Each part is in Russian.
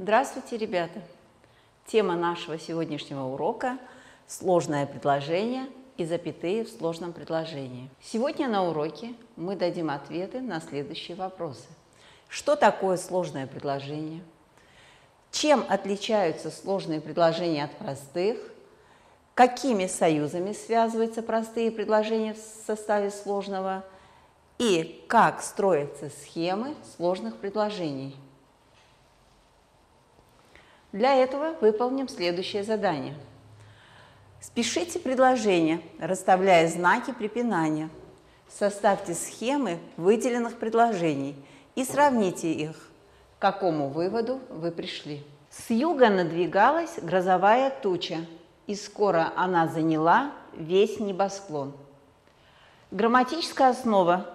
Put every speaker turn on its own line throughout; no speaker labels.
Здравствуйте, ребята! Тема нашего сегодняшнего урока – сложное предложение и запятые в сложном предложении. Сегодня на уроке мы дадим ответы на следующие вопросы. Что такое сложное предложение? Чем отличаются сложные предложения от простых? Какими союзами связываются простые предложения в составе сложного? И как строятся схемы сложных предложений? Для этого выполним следующее задание. Спешите предложения, расставляя знаки препинания. Составьте схемы выделенных предложений и сравните их. К какому выводу вы пришли? С юга надвигалась грозовая туча, и скоро она заняла весь небосклон. Грамматическая основа.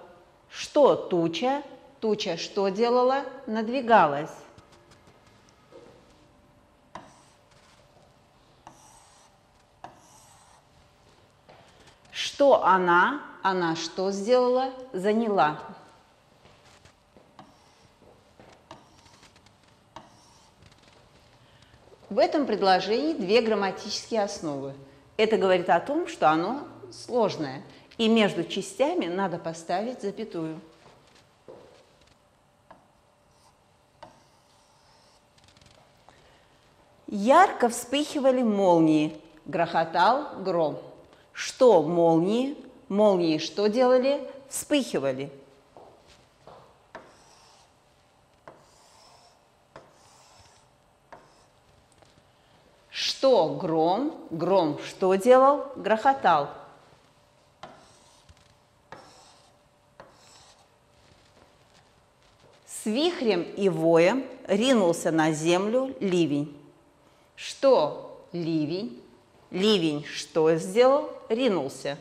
Что туча? Туча что делала? Надвигалась. Что она? Она что сделала? Заняла. В этом предложении две грамматические основы. Это говорит о том, что оно сложное, и между частями надо поставить запятую. Ярко вспыхивали молнии, грохотал гром. Что молнии? Молнии что делали? Вспыхивали. Что гром? Гром что делал? Грохотал. С вихрем и воем ринулся на землю ливень. Что ливень? Ливень что сделал? Ринулся.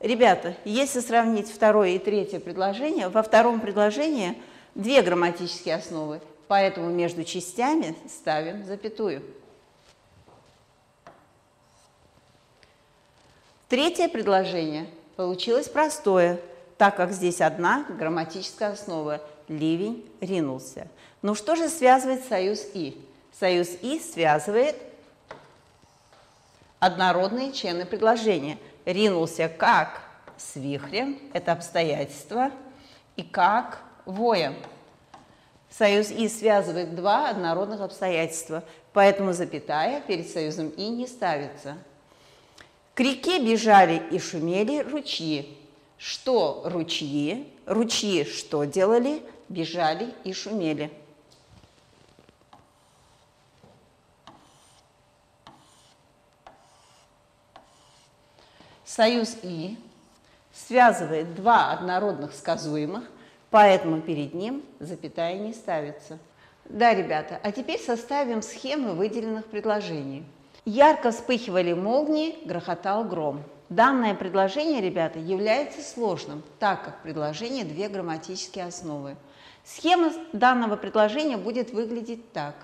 Ребята, если сравнить второе и третье предложение, во втором предложении две грамматические основы, поэтому между частями ставим запятую. Третье предложение получилось простое, так как здесь одна грамматическая основа – ливень ринулся. Ну что же связывает союз «и»? Союз «и» связывает однородные члены предложения. Ринулся как с вихрем, это обстоятельство, и как воем. Союз «и» связывает два однородных обстоятельства, поэтому запятая перед союзом «и» не ставится. К реке бежали и шумели ручьи. Что ручьи? Ручьи что делали? Бежали и шумели. Союз «и» связывает два однородных сказуемых, поэтому перед ним запятая не ставится. Да, ребята, а теперь составим схемы выделенных предложений. Ярко вспыхивали молнии, грохотал гром. Данное предложение, ребята, является сложным, так как предложение две грамматические основы. Схема данного предложения будет выглядеть так.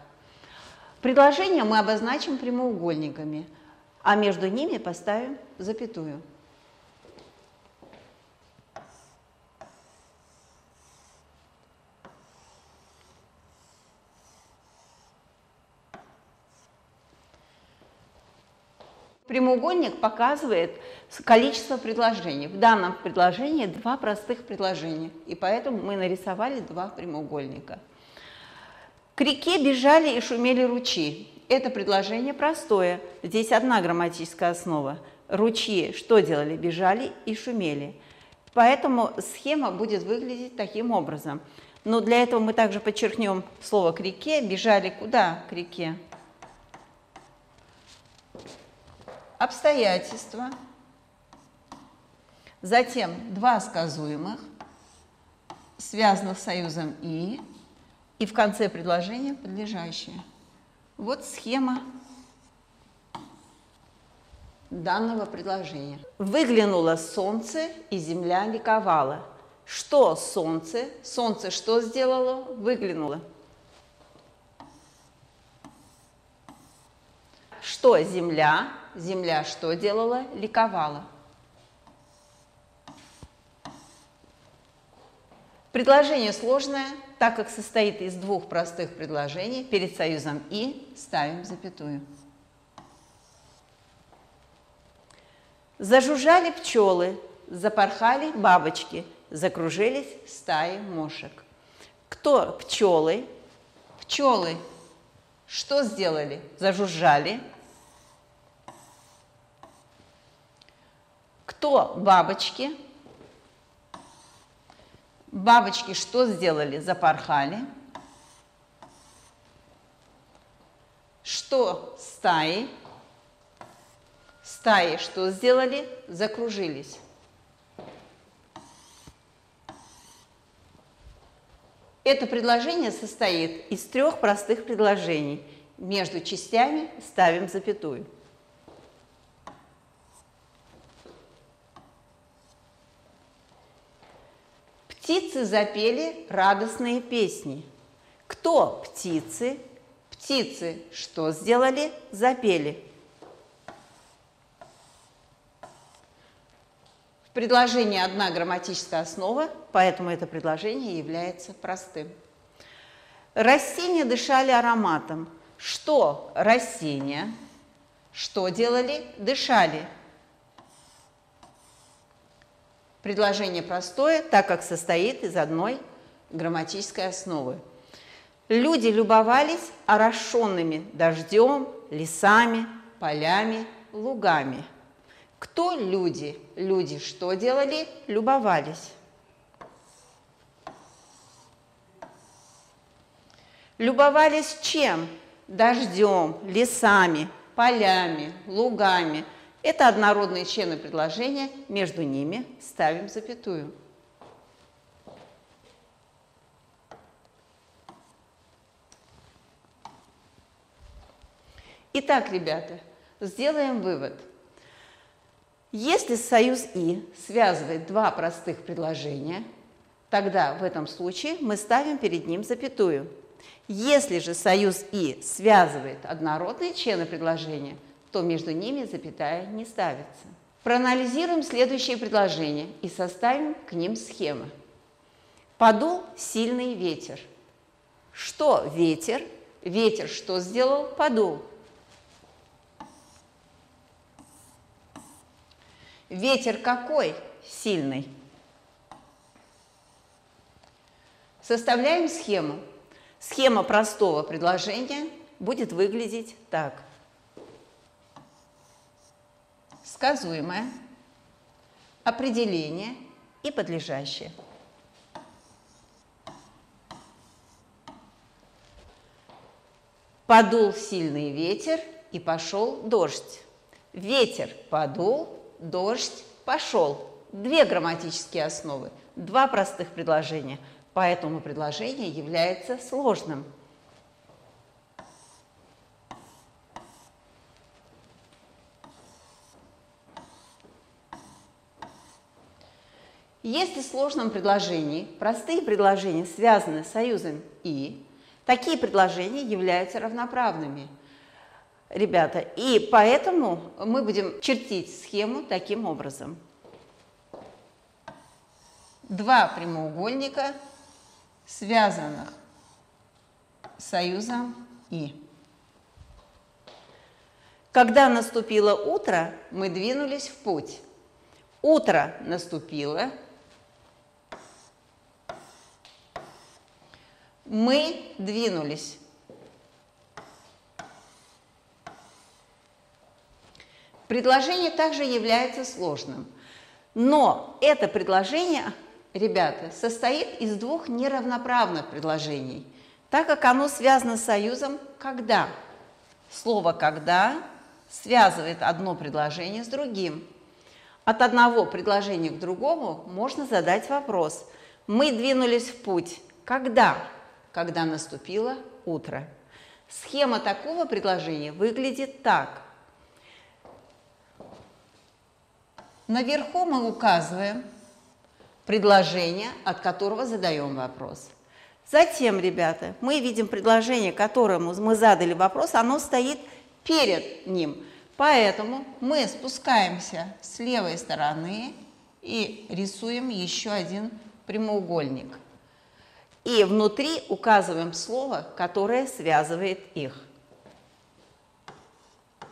Предложение мы обозначим прямоугольниками, а между ними поставим запятую. Прямоугольник показывает количество предложений. В данном предложении два простых предложения, и поэтому мы нарисовали два прямоугольника. К реке бежали и шумели ручьи. Это предложение простое. Здесь одна грамматическая основа. Ручьи что делали? Бежали и шумели. Поэтому схема будет выглядеть таким образом. Но для этого мы также подчеркнем слово «к реке». Бежали куда? К реке. Обстоятельства, затем два сказуемых, связанных союзом «и», и в конце предложения подлежащее. Вот схема данного предложения. Выглянуло солнце, и земля ликовала. Что солнце? Солнце что сделало? Выглянуло. Что земля? Земля что делала? Ликовала. Предложение сложное, так как состоит из двух простых предложений, перед союзом «и» ставим запятую. Зажужжали пчелы, запорхали бабочки, закружились стаи мошек. Кто пчелы? Пчелы что сделали? Зажужжали. Кто бабочки? Бабочки что сделали? Запорхали. Что стаи? Стаи что сделали? Закружились. Это предложение состоит из трех простых предложений. Между частями ставим запятую. Птицы запели радостные песни. Кто птицы? Птицы что сделали? Запели. В предложении одна грамматическая основа, поэтому это предложение является простым. Растения дышали ароматом. Что растения? Что делали? Дышали. Предложение простое, так как состоит из одной грамматической основы. Люди любовались орошенными дождем, лесами, полями, лугами. Кто люди? Люди что делали? Любовались. Любовались чем? Дождем, лесами, полями, лугами – это однородные члены предложения, между ними ставим запятую. Итак, ребята, сделаем вывод. Если союз «и» связывает два простых предложения, тогда в этом случае мы ставим перед ним запятую. Если же союз «и» связывает однородные члены предложения – то между ними запятая не ставится. Проанализируем следующие предложения и составим к ним схемы. Подул сильный ветер. Что ветер? Ветер что сделал? Подул. Ветер какой? Сильный. Составляем схему. Схема простого предложения будет выглядеть так – сказуемое, определение и подлежащее. Подул сильный ветер и пошел дождь. Ветер подул, дождь пошел. Две грамматические основы, два простых предложения, поэтому предложение является сложным. Если в сложном предложении простые предложения связаны союзом «и», такие предложения являются равноправными. Ребята, и поэтому мы будем чертить схему таким образом. Два прямоугольника, связанных союзом «и». Когда наступило утро, мы двинулись в путь. Утро наступило, Мы двинулись. Предложение также является сложным. Но это предложение, ребята, состоит из двух неравноправных предложений, так как оно связано с союзом «когда». Слово «когда» связывает одно предложение с другим. От одного предложения к другому можно задать вопрос. Мы двинулись в путь. Когда? когда наступило утро. Схема такого предложения выглядит так. Наверху мы указываем предложение, от которого задаем вопрос. Затем, ребята, мы видим предложение, которому мы задали вопрос, оно стоит перед ним. Поэтому мы спускаемся с левой стороны и рисуем еще один прямоугольник. И внутри указываем слово, которое связывает их.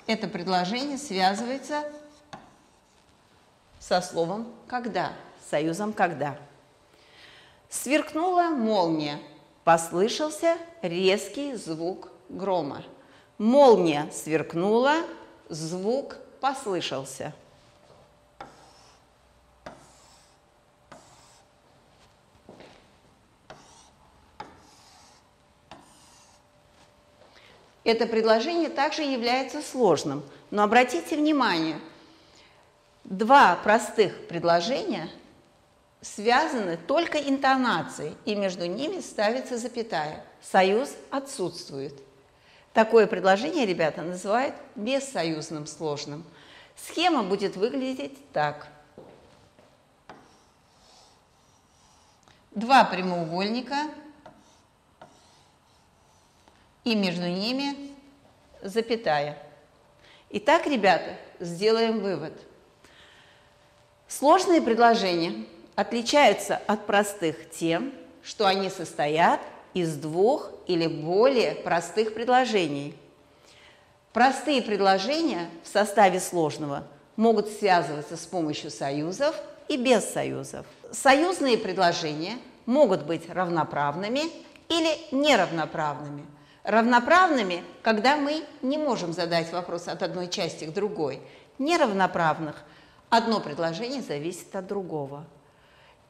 Это предложение связывается со словом «когда», союзом «когда». Сверкнула молния, послышался резкий звук грома. Молния сверкнула, звук послышался. Это предложение также является сложным, но обратите внимание, два простых предложения связаны только интонацией, и между ними ставится запятая. Союз отсутствует. Такое предложение, ребята, называют бессоюзным сложным. Схема будет выглядеть так. Два прямоугольника, и между ними запятая. Итак, ребята, сделаем вывод. Сложные предложения отличаются от простых тем, что они состоят из двух или более простых предложений. Простые предложения в составе сложного могут связываться с помощью союзов и без союзов. Союзные предложения могут быть равноправными или неравноправными. Равноправными, когда мы не можем задать вопрос от одной части к другой. Неравноправных одно предложение зависит от другого.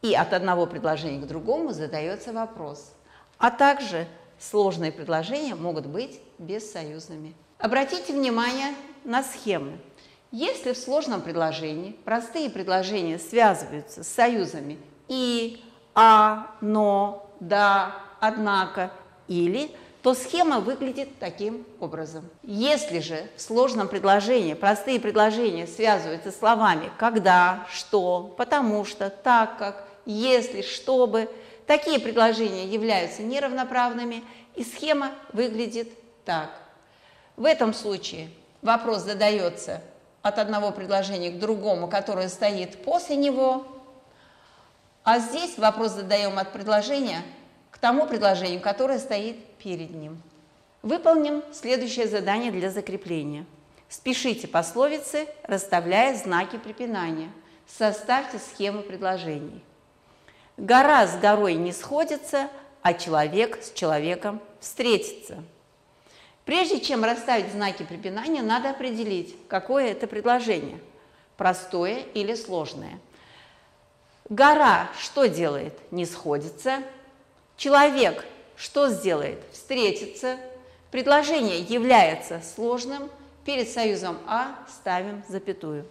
И от одного предложения к другому задается вопрос – а также сложные предложения могут быть бессоюзными. Обратите внимание на схемы. Если в сложном предложении простые предложения связываются с союзами «и», «а», «но», «да», «однако», «или», то схема выглядит таким образом. Если же в сложном предложении простые предложения связываются словами «когда», «что», «потому что», «так как», «если», «чтобы», Такие предложения являются неравноправными, и схема выглядит так. В этом случае вопрос задается от одного предложения к другому, которое стоит после него, а здесь вопрос задаем от предложения к тому предложению, которое стоит перед ним. Выполним следующее задание для закрепления. Спешите пословицы, расставляя знаки препинания. Составьте схему предложений. Гора с горой не сходится, а человек с человеком встретится. Прежде чем расставить знаки препинания, надо определить, какое это предложение – простое или сложное. Гора что делает? Не сходится. Человек что сделает? Встретится. Предложение является сложным. Перед союзом А ставим запятую.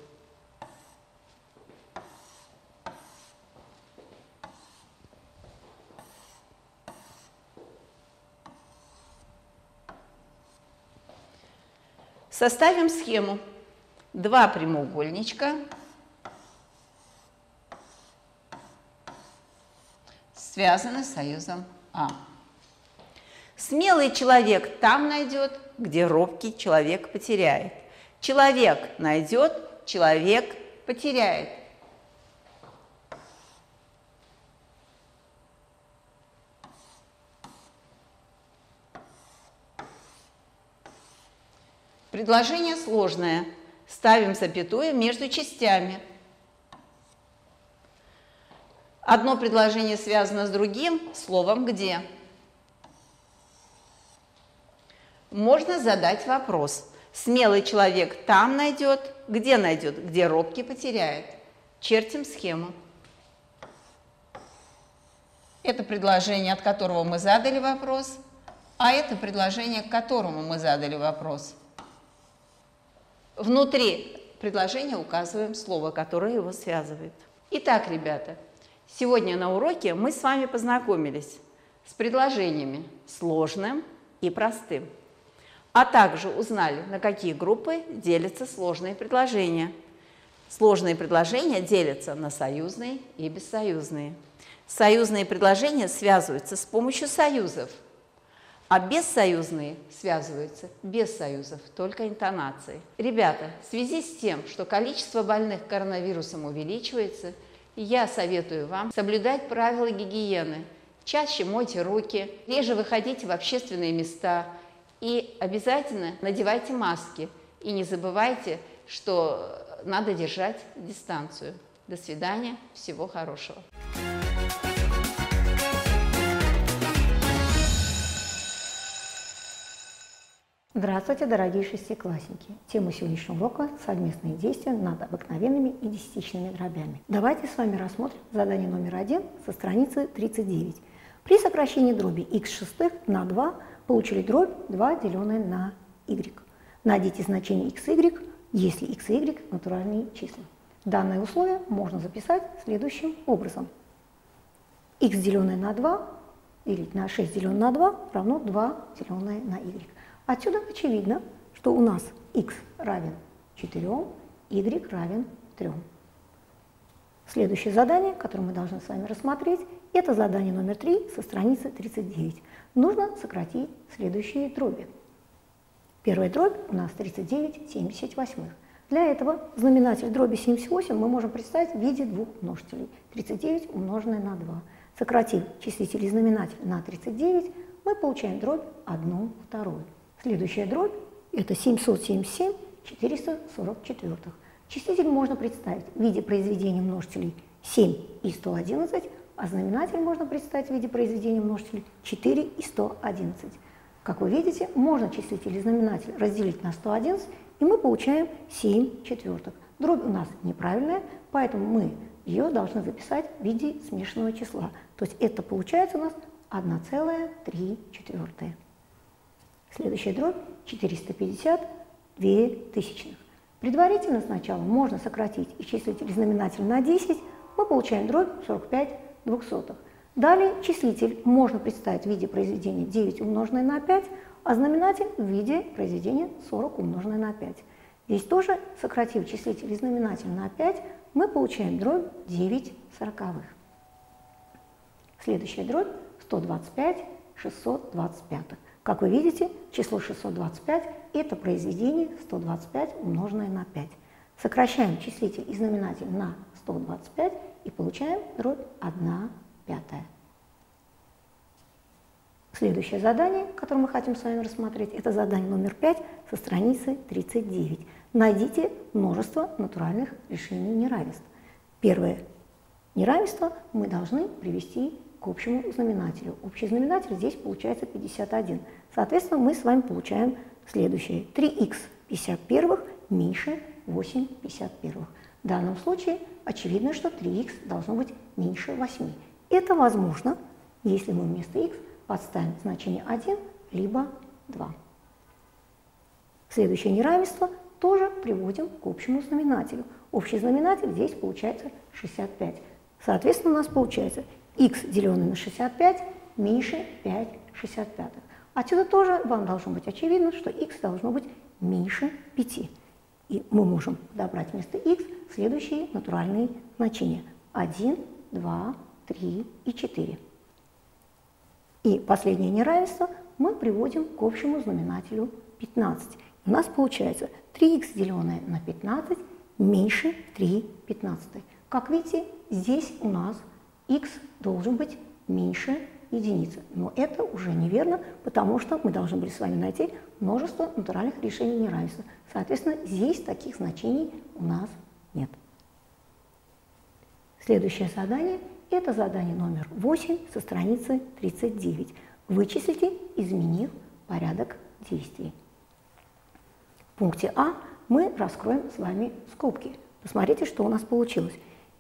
Составим схему. Два прямоугольничка связаны союзом А. Смелый человек там найдет, где робкий человек потеряет. Человек найдет, человек потеряет. Предложение сложное. Ставим запятую между частями. Одно предложение связано с другим словом «где». Можно задать вопрос. Смелый человек там найдет, где найдет, где робкий потеряет. Чертим схему. Это предложение, от которого мы задали вопрос, а это предложение, к которому мы задали вопрос. Внутри предложения указываем слово, которое его связывает. Итак, ребята, сегодня на уроке мы с вами познакомились с предложениями сложным и простым, а также узнали, на какие группы делятся сложные предложения. Сложные предложения делятся на союзные и бессоюзные. Союзные предложения связываются с помощью союзов – а бессоюзные связываются без союзов, только интонацией. Ребята, в связи с тем, что количество больных коронавирусом увеличивается, я советую вам соблюдать правила гигиены, чаще мойте руки, реже выходите в общественные места и обязательно надевайте маски. И не забывайте, что надо держать дистанцию. До свидания, всего хорошего.
Здравствуйте, дорогие шестиклассники! Тема сегодняшнего урока – совместные действия над обыкновенными и десятичными дробями. Давайте с вами рассмотрим задание номер один со страницы 39. При сокращении дроби x шестых на 2 получили дробь 2, деленное на y. Найдите значение x, y, если x и y – натуральные числа. Данное условие можно записать следующим образом. x деленное на 2 делить на 6 деленное на 2 равно 2 деленное на y. Отсюда очевидно, что у нас x равен 4, y равен 3. Следующее задание, которое мы должны с вами рассмотреть, это задание номер 3 со страницы 39. Нужно сократить следующие дроби. Первая дробь у нас 39 78. Для этого знаменатель дроби 78 мы можем представить в виде двух множителей. 39 умноженное на 2. Сократив числитель и знаменатель на 39, мы получаем дробь 1 вторую. Следующая дробь – это 777 444. Числитель можно представить в виде произведения множителей 7 и 111, а знаменатель можно представить в виде произведения множителей 4 и 111. Как вы видите, можно числитель и знаменатель разделить на 111, и мы получаем 7 четвертых. Дробь у нас неправильная, поэтому мы ее должны записать в виде смешанного числа. То есть это получается у нас 1,3 четвертые. Следующая дробь 450 2 тысячных. Предварительно сначала можно сократить и числитель знаменатель на 10, мы получаем дробь 45 двухсотых. Далее числитель можно представить в виде произведения 9 умноженное на 5, а знаменатель в виде произведения 40 умноженное на 5. Здесь тоже, сократив числитель и знаменатель на 5, мы получаем дробь 9 сороковых. Следующая дробь 125 625. Как вы видите, число 625 – это произведение 125 умноженное на 5. Сокращаем числитель и знаменатель на 125 и получаем дробь 1 пятая. Следующее задание, которое мы хотим с вами рассмотреть, это задание номер 5 со страницы 39. Найдите множество натуральных решений неравенств. Первое неравенство мы должны привести к общему знаменателю. Общий знаменатель здесь получается 51. Соответственно, мы с вами получаем следующее. 3х 51 меньше 8 51. В данном случае очевидно, что 3х должно быть меньше 8. Это возможно, если мы вместо х подставим значение 1 либо 2. Следующее неравенство тоже приводим к общему знаменателю. Общий знаменатель здесь получается 65. Соответственно, у нас получается х, деленное на 65, меньше 5 65. Отсюда тоже вам должно быть очевидно, что х должно быть меньше 5. И мы можем подобрать вместо х следующие натуральные значения. 1, 2, 3 и 4. И последнее неравенство мы приводим к общему знаменателю 15. У нас получается 3х деленное на 15 меньше 3 15. Как видите, здесь у нас х должен быть меньше единицы. Но это уже неверно, потому что мы должны были с вами найти множество натуральных решений неравенства. Соответственно, здесь таких значений у нас нет. Следующее задание – это задание номер 8 со страницы 39. Вычислите, изменив порядок действий. В пункте А мы раскроем с вами скобки. Посмотрите, что у нас получилось.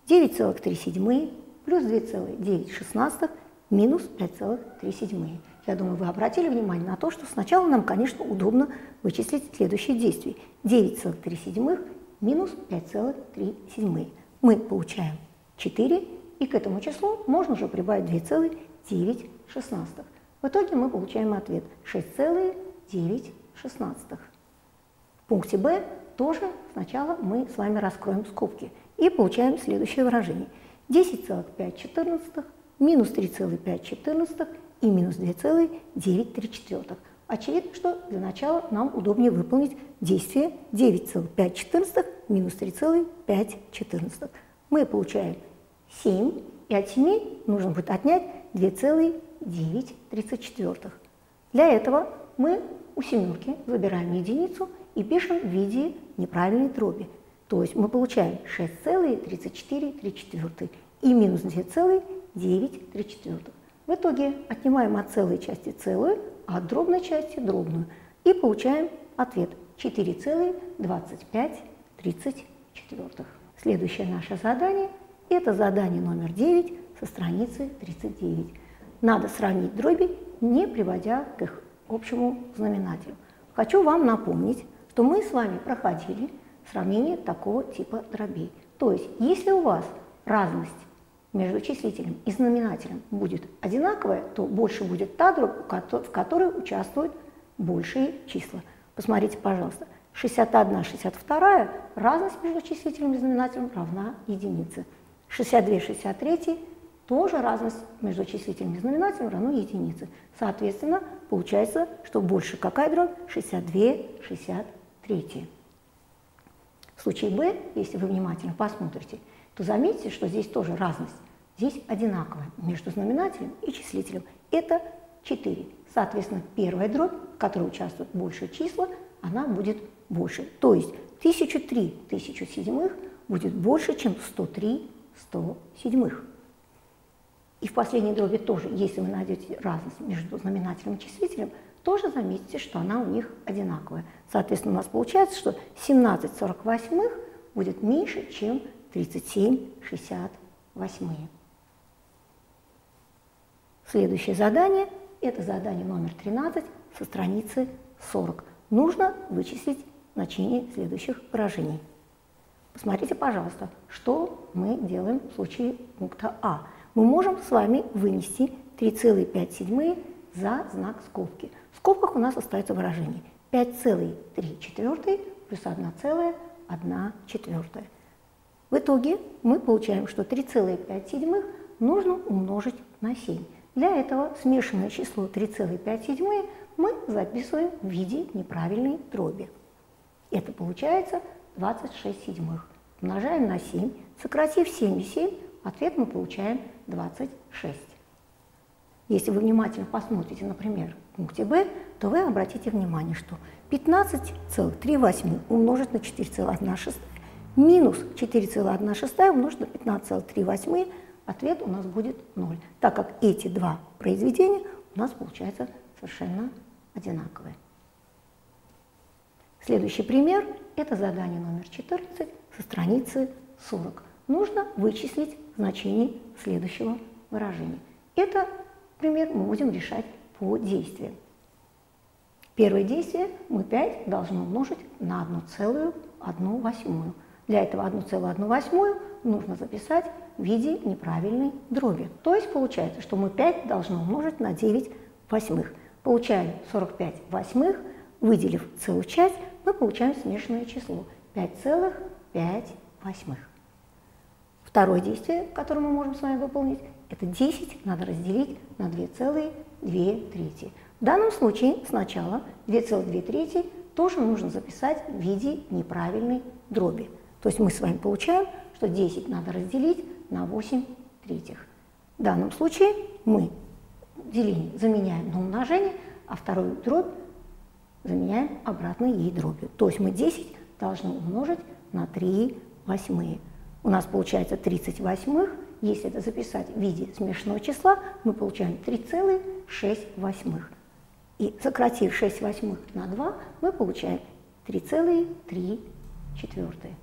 9,3 плюс 2,9 минус 5,3. Я думаю, вы обратили внимание на то, что сначала нам, конечно, удобно вычислить следующие действия. 9,3 минус 5,3. Мы получаем 4, и к этому числу можно уже прибавить 2,9. В итоге мы получаем ответ 6,9. В пункте Б тоже сначала мы с вами раскроем скобки и получаем следующее выражение. 10,5 минус 3,5 и минус 2,9 Очевидно, что для начала нам удобнее выполнить действие 9,5 минус 3,5 Мы получаем 7, и от 7 нужно будет отнять 2,934. Для этого мы у семерки забираем единицу и пишем в виде неправильной дроби. То есть мы получаем 6,34 и минус 2,934. В итоге отнимаем от целой части целую, а от дробной части дробную. И получаем ответ 4,2534. Следующее наше задание – это задание номер 9 со страницы 39. Надо сравнить дроби, не приводя к их общему знаменателю. Хочу вам напомнить, что мы с вами проходили сравнение такого типа дробей. То есть, если у вас разность между числителем и знаменателем будет одинаковая, то больше будет та дробь, в которой участвуют большие числа. Посмотрите, пожалуйста, 61, 62, разность между числителем и знаменателем равна единице. 62, 63, тоже разность между числителем и знаменателем равна единице. Соответственно, получается, что больше какая дробь? 62, 63. В случае b, если вы внимательно посмотрите, то заметьте, что здесь тоже разность. Здесь одинаковая между знаменателем и числителем. Это 4. Соответственно, первая дробь, в которой участвуют больше числа, она будет больше. То есть 1003 тысячу седьмых будет больше, чем 103 100 седьмых. И в последней дроби тоже, если вы найдете разность между знаменателем и числителем, тоже заметите, что она у них одинаковая. Соответственно, у нас получается, что 17 48 будет меньше, чем 37 68. Следующее задание – это задание номер 13 со страницы 40. Нужно вычислить значение следующих выражений. Посмотрите, пожалуйста, что мы делаем в случае пункта А. Мы можем с вами вынести 3,5 за знак скобки. В скобках у нас остается выражение 5,3 плюс 1,1 четвертая. В итоге мы получаем, что 3,5 нужно умножить на 7. Для этого смешанное число 3,5 мы записываем в виде неправильной дроби. Это получается 26 седьмых. Умножаем на 7, сократив 7 и 7, ответ мы получаем 26. Если вы внимательно посмотрите, например, в пункте b, то вы обратите внимание, что 15,3 умножить на 4,1 минус 4,1 умножить на 15,3 ответ у нас будет 0, так как эти два произведения у нас получаются совершенно одинаковые. Следующий пример – это задание номер 14 со страницы 40. Нужно вычислить значение следующего выражения. Это пример мы будем решать по действиям. Первое действие мы 5 должны умножить на 1,1 восьмую. Для этого 1,1 восьмую нужно записать в виде неправильной дроби. То есть получается, что мы 5 должны умножить на 9 восьмых. Получаем 45 восьмых, выделив целую часть, мы получаем смешанное число 5,5 восьмых. Второе действие, которое мы можем с вами выполнить, это 10 надо разделить на 2,2 трети. В данном случае сначала 2,2 трети тоже нужно записать в виде неправильной дроби. То есть мы с вами получаем, что 10 надо разделить на 8 третьих. В данном случае мы деление заменяем на умножение, а вторую дробь заменяем обратно ей дробью. То есть мы 10 должны умножить на 3 восьмые. У нас получается 30 восьмых. Если это записать в виде смешанного числа, мы получаем 3,6 восьмых. И сократив 6 восьмых на 2, мы получаем 3,3 четвертые.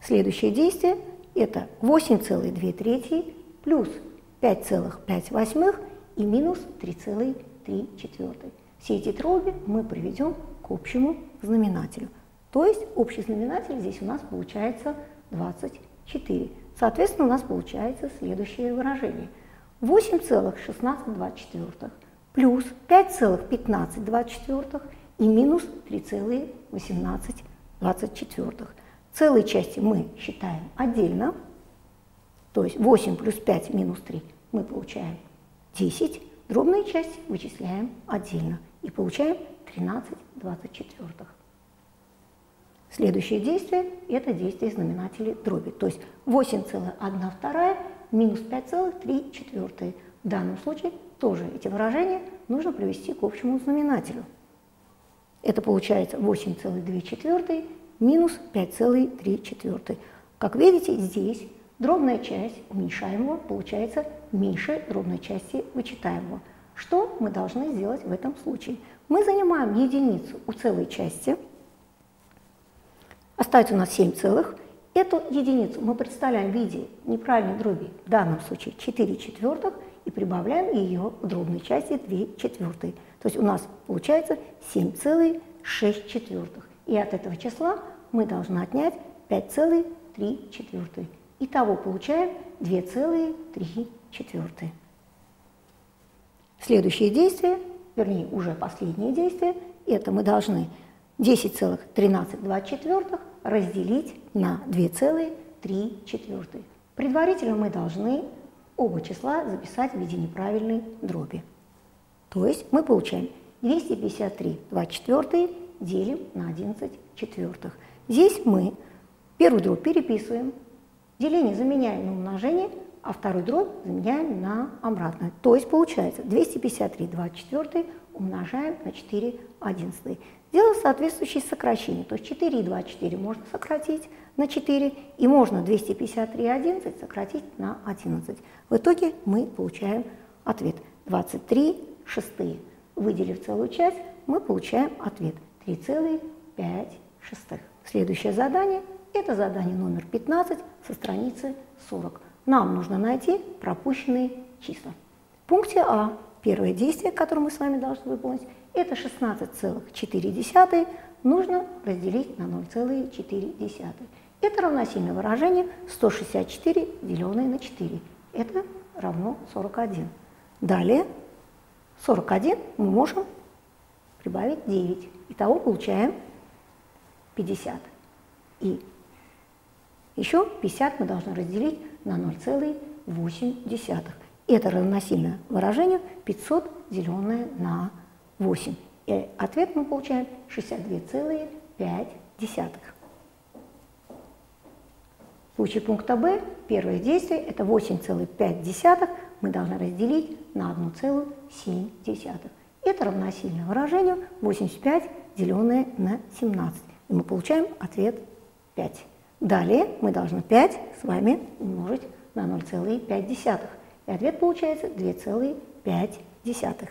Следующее действие – это 8,2 трети плюс 5,5 и минус 3,3 четвертой. Все эти дроби мы приведем к общему знаменателю. То есть общий знаменатель здесь у нас получается 24. Соответственно, у нас получается следующее выражение. 8,16 плюс 5,15 и минус 3,18 Целые части мы считаем отдельно, то есть 8 плюс 5 минус 3 мы получаем 10, дробные части вычисляем отдельно и получаем 13 24. Следующее действие – это действие знаменателей дроби. То есть 8,1 минус 5,3. В данном случае тоже эти выражения нужно привести к общему знаменателю. Это получается 8,2 минус 5,3. Как видите, здесь дробная часть уменьшаемого получается меньше дробной части вычитаемого. Что мы должны сделать в этом случае? Мы занимаем единицу у целой части, остается у нас 7 целых, Эту единицу мы представляем в виде неправильной дроби, в данном случае 4 четвертых, и прибавляем ее в дробной части 2 четвертые. То есть у нас получается 7,6 четвертых. И от этого числа мы должны отнять 5,3 четвертые. Итого получаем 2,3 четвертые. Следующее действие, вернее уже последнее действие, это мы должны 10,13 четвертых разделить на 2,3 четвертых. Предварительно мы должны оба числа записать в виде неправильной дроби. То есть мы получаем 253 2 четвертые делим на 11 четвертых. Здесь мы первую дробь переписываем, деление заменяем на умножение, а вторую дробь заменяем на обратное. То есть получается 253 2 четвертые умножаем на 4 одиннадцатые. Делаем соответствующее сокращение. То есть 4 и 2, 4 можно сократить на 4, и можно 253 11 сократить на 11. В итоге мы получаем ответ 23 шестые. Выделив целую часть, мы получаем ответ 3,5 шестых. Следующее задание – это задание номер 15 со страницы 40. Нам нужно найти пропущенные числа. В пункте А первое действие, которое мы с вами должны выполнить, это 16,4 нужно разделить на 0,4. Это равносильно выражению 164, деленное на 4. Это равно 41. Далее 41 мы можем прибавить 9. Итого получаем 50. И еще 50 мы должны разделить на 0,8. Это равносильно выражению 500, деленное на 8. И ответ мы получаем 62,5. В случае пункта Б первое действие – это 8,5 мы должны разделить на 1,7. Это равносильно выражению 85, деленное на 17. И мы получаем ответ 5. Далее мы должны 5 с вами умножить на 0,5. И ответ получается 2,5.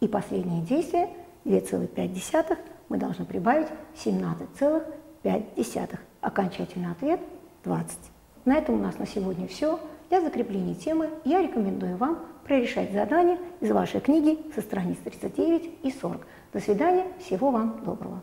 И последнее действие 2,5 мы должны прибавить 17,5. Окончательный ответ 20. На этом у нас на сегодня все. Для закрепления темы я рекомендую вам прорешать задания из вашей книги со страниц 39 и 40. До свидания, всего вам доброго.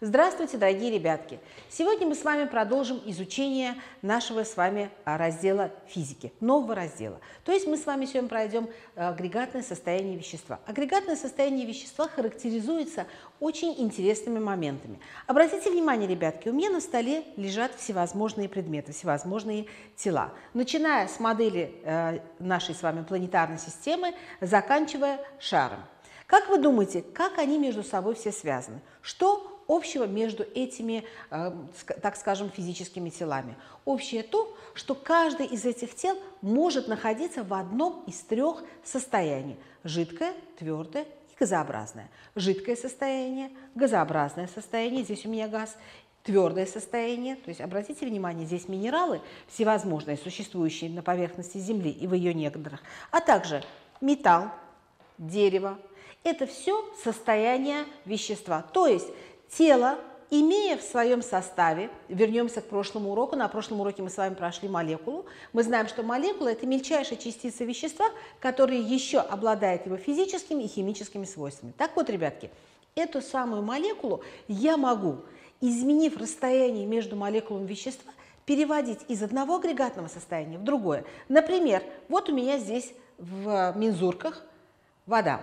Здравствуйте, дорогие ребятки! Сегодня мы с вами продолжим изучение нашего с вами а, раздела физики, нового раздела. То есть мы с вами сегодня пройдем а, агрегатное состояние вещества. Агрегатное состояние вещества характеризуется очень интересными моментами. Обратите внимание, ребятки, у меня на столе лежат всевозможные предметы, всевозможные тела. Начиная с модели э, нашей с вами планетарной системы, заканчивая шаром. Как вы думаете, как они между собой все связаны? Что общего между этими, э, так скажем, физическими телами? Общее то, что каждый из этих тел может находиться в одном из трех состояний – жидкое, твердое и газообразное. Жидкое состояние, газообразное состояние, здесь у меня газ, твердое состояние, то есть обратите внимание, здесь минералы всевозможные, существующие на поверхности Земли и в ее недрах, а также металл, дерево. Это все состояние вещества. То есть тело, имея в своем составе, вернемся к прошлому уроку, на прошлом уроке мы с вами прошли молекулу, мы знаем, что молекула – это мельчайшая частица вещества, которая еще обладает его физическими и химическими свойствами. Так вот, ребятки, эту самую молекулу я могу, изменив расстояние между молекулами вещества, переводить из одного агрегатного состояния в другое. Например, вот у меня здесь в мензурках вода.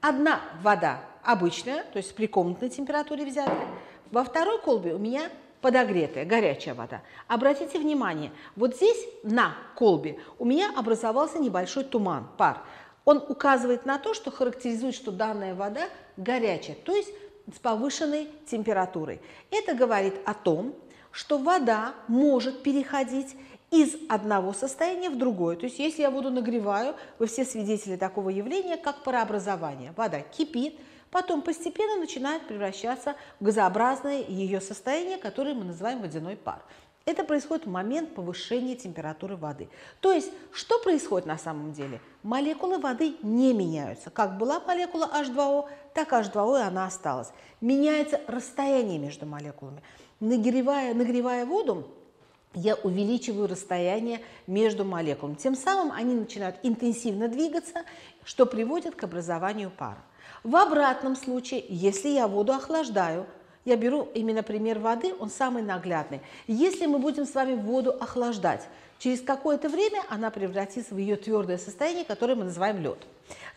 Одна вода обычная, то есть при комнатной температуре взятая. Во второй колбе у меня подогретая, горячая вода. Обратите внимание, вот здесь на колбе у меня образовался небольшой туман, пар. Он указывает на то, что характеризует, что данная вода горячая, то есть с повышенной температурой. Это говорит о том, что вода может переходить из одного состояния в другое. То есть если я воду нагреваю, вы все свидетели такого явления, как парообразование. Вода кипит, потом постепенно начинает превращаться в газообразное ее состояние, которое мы называем водяной пар. Это происходит в момент повышения температуры воды. То есть, что происходит на самом деле? Молекулы воды не меняются. Как была молекула H2O, так H2O и она осталась. Меняется расстояние между молекулами. Нагревая, нагревая воду, я увеличиваю расстояние между молекулами. Тем самым они начинают интенсивно двигаться, что приводит к образованию пара. В обратном случае, если я воду охлаждаю, я беру именно пример воды, он самый наглядный. Если мы будем с вами воду охлаждать, через какое-то время она превратится в ее твердое состояние, которое мы называем лед.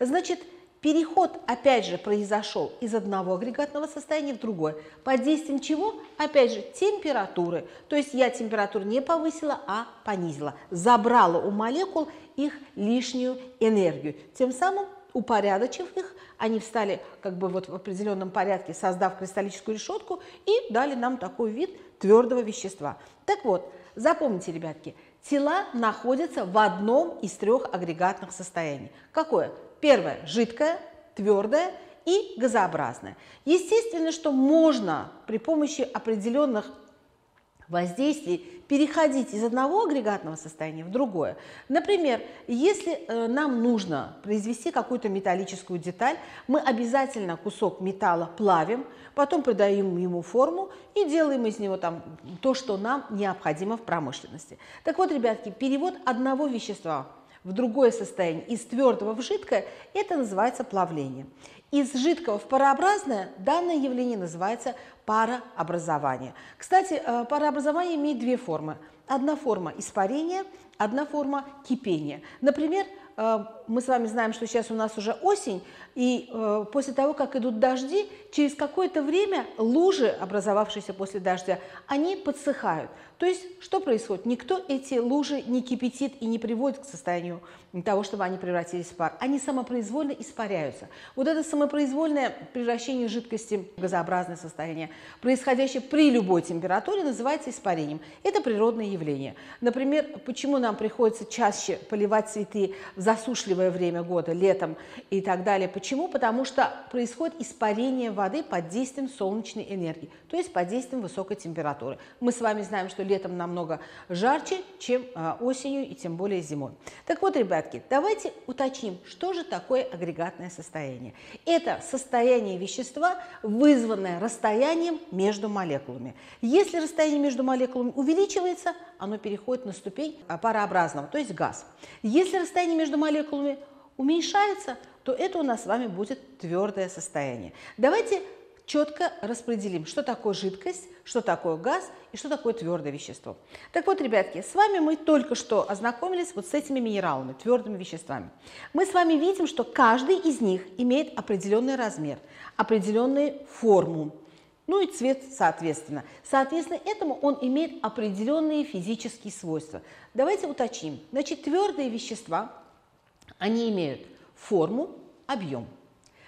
Значит, переход опять же произошел из одного агрегатного состояния в другое. Под действием чего? Опять же, температуры. То есть я температуру не повысила, а понизила. Забрала у молекул их лишнюю энергию. Тем самым упорядочив их, они встали как бы вот в определенном порядке, создав кристаллическую решетку и дали нам такой вид твердого вещества. Так вот, запомните, ребятки, тела находятся в одном из трех агрегатных состояний. Какое? Первое – жидкое, твердое и газообразное. Естественно, что можно при помощи определенных воздействий переходить из одного агрегатного состояния в другое. Например, если э, нам нужно произвести какую-то металлическую деталь, мы обязательно кусок металла плавим, потом придаем ему форму и делаем из него там то, что нам необходимо в промышленности. Так вот, ребятки, перевод одного вещества в другое состояние, из твердого в жидкое, это называется плавление. Из жидкого в парообразное данное явление называется парообразование. Кстати, э, парообразование имеет две формы. Одна форма испарения, одна форма кипения. Например, э, мы с вами знаем, что сейчас у нас уже осень, и э, после того, как идут дожди, через какое-то время лужи, образовавшиеся после дождя, они подсыхают. То есть что происходит? Никто эти лужи не кипятит и не приводит к состоянию того, чтобы они превратились в пар. Они самопроизвольно испаряются. Вот это самопроизвольное превращение жидкости в газообразное состояние, происходящее при любой температуре, называется испарением. Это природное явление. Например, почему нам приходится чаще поливать цветы в засушливое время года, летом и так далее. Почему? Потому что происходит испарение воды под действием солнечной энергии, то есть под действием высокой температуры. Мы с вами знаем, что летом намного жарче, чем а, осенью и тем более зимой. Так вот, ребятки, давайте уточним, что же такое агрегатное состояние. Это состояние вещества, вызванное расстоянием между молекулами. Если расстояние между молекулами увеличивается, оно переходит на ступень парообразного, то есть газ. Если расстояние между молекулами уменьшается, то это у нас с вами будет твердое состояние. Давайте четко распределим, что такое жидкость, что такое газ и что такое твердое вещество. Так вот, ребятки, с вами мы только что ознакомились вот с этими минералами, твердыми веществами. Мы с вами видим, что каждый из них имеет определенный размер, определенную форму, ну и цвет соответственно. Соответственно, этому он имеет определенные физические свойства. Давайте уточним. Значит, твердые вещества, они имеют форму, объем.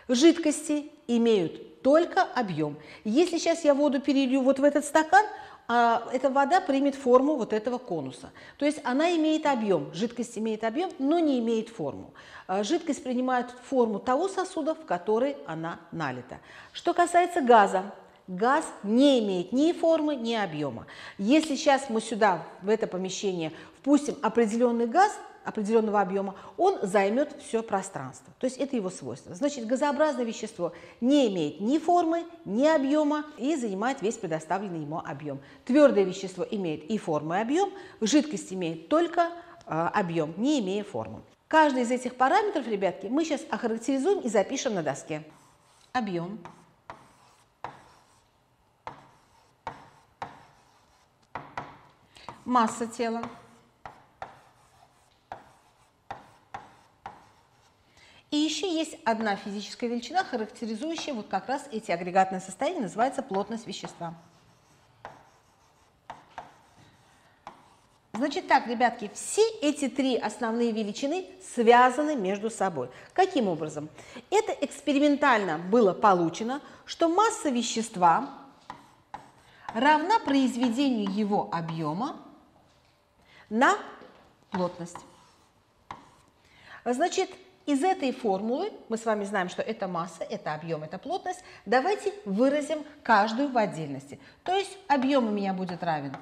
Жидкости имеют только объем. Если сейчас я воду перелью вот в этот стакан, а, эта вода примет форму вот этого конуса. То есть она имеет объем, жидкость имеет объем, но не имеет форму. А, жидкость принимает форму того сосуда, в который она налита. Что касается газа, газ не имеет ни формы, ни объема. Если сейчас мы сюда, в это помещение, впустим определенный газ, определенного объема, он займет все пространство. То есть это его свойство. Значит, газообразное вещество не имеет ни формы, ни объема и занимает весь предоставленный ему объем. Твердое вещество имеет и форму, и объем, жидкость имеет только э, объем, не имея формы. Каждый из этих параметров, ребятки, мы сейчас охарактеризуем и запишем на доске. Объем. Масса тела. И еще есть одна физическая величина, характеризующая вот как раз эти агрегатные состояния, называется плотность вещества. Значит так, ребятки, все эти три основные величины связаны между собой. Каким образом? Это экспериментально было получено, что масса вещества равна произведению его объема на плотность. Значит, из этой формулы, мы с вами знаем, что это масса, это объем, это плотность, давайте выразим каждую в отдельности. То есть объем у меня будет равен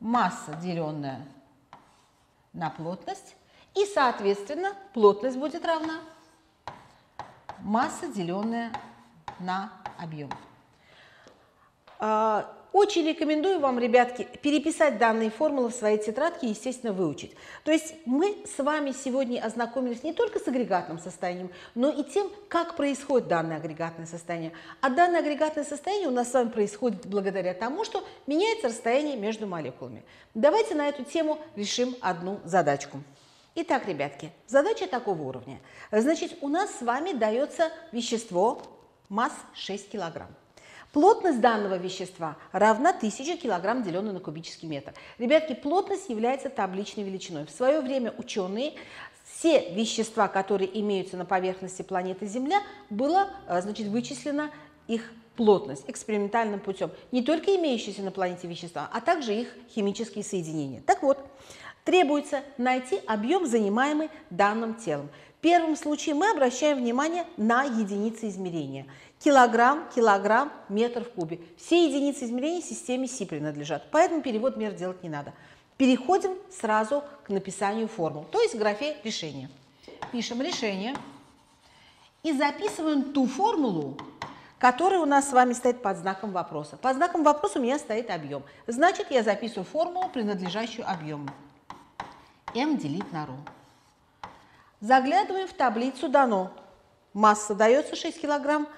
масса, деленная на плотность, и, соответственно, плотность будет равна масса, деленная на объем. Очень рекомендую вам, ребятки, переписать данные формулы в своей тетрадке и, естественно, выучить. То есть мы с вами сегодня ознакомились не только с агрегатным состоянием, но и тем, как происходит данное агрегатное состояние. А данное агрегатное состояние у нас с вами происходит благодаря тому, что меняется расстояние между молекулами. Давайте на эту тему решим одну задачку. Итак, ребятки, задача такого уровня. Значит, у нас с вами дается вещество масс 6 килограмм. Плотность данного вещества равна 1000 кг деленной на кубический метр. Ребятки, плотность является табличной величиной. В свое время ученые все вещества, которые имеются на поверхности планеты Земля, было э, значит, вычислено их плотность экспериментальным путем. Не только имеющиеся на планете вещества, а также их химические соединения. Так вот, требуется найти объем, занимаемый данным телом. В первом случае мы обращаем внимание на единицы измерения – Килограмм, килограмм, метр в кубе. Все единицы измерения системе Си принадлежат, поэтому перевод мер делать не надо. Переходим сразу к написанию формул, то есть к графе решения. Пишем решение и записываем ту формулу, которая у нас с вами стоит под знаком вопроса. Под знаком вопроса у меня стоит объем. Значит, я записываю формулу, принадлежащую объему. m делить на ρ. Заглядываем в таблицу дано. Масса дается 6 килограмм,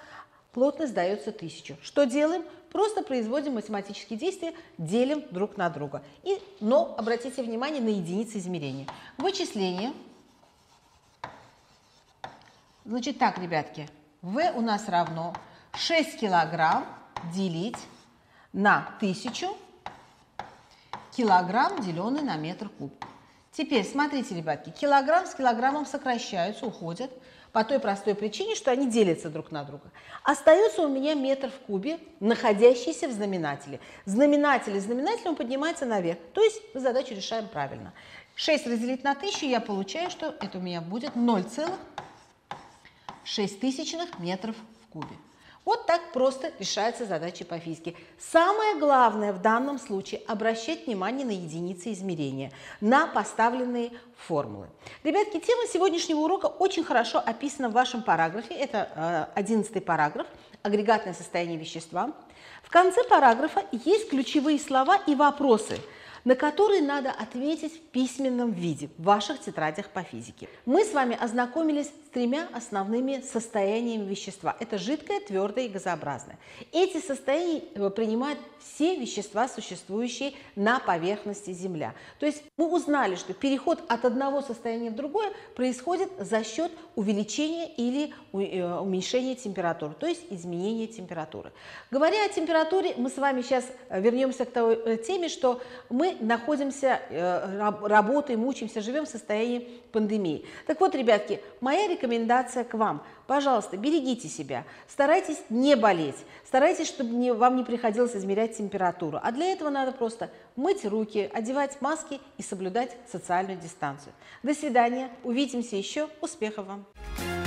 плотность дается 1000. Что делаем? Просто производим математические действия, делим друг на друга. И, но обратите внимание на единицы измерения. Вычисление. Значит так, ребятки, В у нас равно 6 килограмм делить на 1000 килограмм, деленный на метр куб. Теперь, смотрите, ребятки, килограмм с килограммом сокращаются, уходят по той простой причине, что они делятся друг на друга. Остается у меня метр в кубе, находящийся в знаменателе. Знаменатель из знаменателя он поднимается наверх, то есть мы задачу решаем правильно. 6 разделить на 1000, я получаю, что это у меня будет 0,6 метров в кубе. Вот так просто решается задача по физике. Самое главное в данном случае – обращать внимание на единицы измерения, на поставленные формулы. Ребятки, тема сегодняшнего урока очень хорошо описана в вашем параграфе. Это 11 э, параграф «Агрегатное состояние вещества». В конце параграфа есть ключевые слова и вопросы – на которые надо ответить в письменном виде в ваших тетрадях по физике. Мы с вами ознакомились тремя основными состояниями вещества. Это жидкое, твердое и газообразное. Эти состояния э, принимают все вещества, существующие на поверхности Земля. То есть мы узнали, что переход от одного состояния в другое происходит за счет увеличения или э, уменьшения температуры, то есть изменения температуры. Говоря о температуре, мы с вами сейчас э, вернемся к той теме, что мы находимся, работаем, учимся, живем в состоянии пандемии. Так вот, ребятки, моя рекомендация к вам. Пожалуйста, берегите себя, старайтесь не болеть, старайтесь, чтобы не, вам не приходилось измерять температуру. А для этого надо просто мыть руки, одевать маски и соблюдать социальную дистанцию. До свидания, увидимся еще, успехов вам!